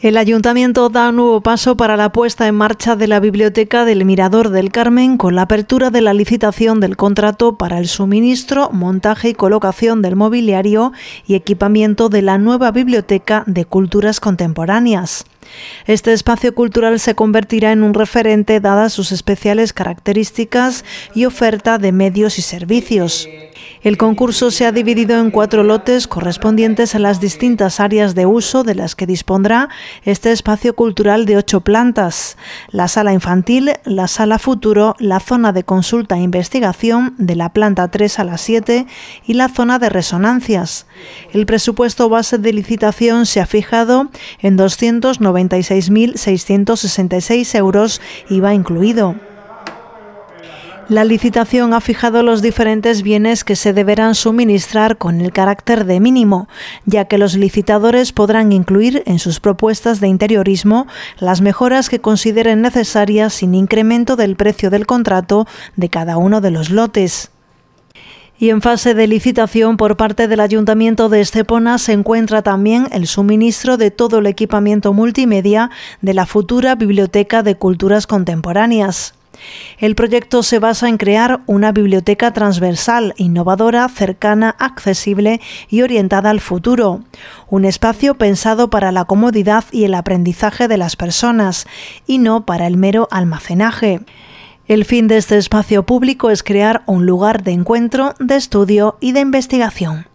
El ayuntamiento da un nuevo paso para la puesta en marcha de la biblioteca del Mirador del Carmen con la apertura de la licitación del contrato para el suministro, montaje y colocación del mobiliario y equipamiento de la nueva biblioteca de culturas contemporáneas. Este espacio cultural se convertirá en un referente dadas sus especiales características y oferta de medios y servicios. El concurso se ha dividido en cuatro lotes correspondientes a las distintas áreas de uso de las que dispondrá este espacio cultural de ocho plantas, la sala infantil, la sala futuro, la zona de consulta e investigación de la planta 3 a la 7 y la zona de resonancias. El presupuesto base de licitación se ha fijado en 296.666 euros, IVA incluido. La licitación ha fijado los diferentes bienes que se deberán suministrar con el carácter de mínimo, ya que los licitadores podrán incluir en sus propuestas de interiorismo las mejoras que consideren necesarias sin incremento del precio del contrato de cada uno de los lotes. Y en fase de licitación por parte del Ayuntamiento de Estepona se encuentra también el suministro de todo el equipamiento multimedia de la futura Biblioteca de Culturas Contemporáneas. El proyecto se basa en crear una biblioteca transversal, innovadora, cercana, accesible y orientada al futuro. Un espacio pensado para la comodidad y el aprendizaje de las personas, y no para el mero almacenaje. El fin de este espacio público es crear un lugar de encuentro, de estudio y de investigación.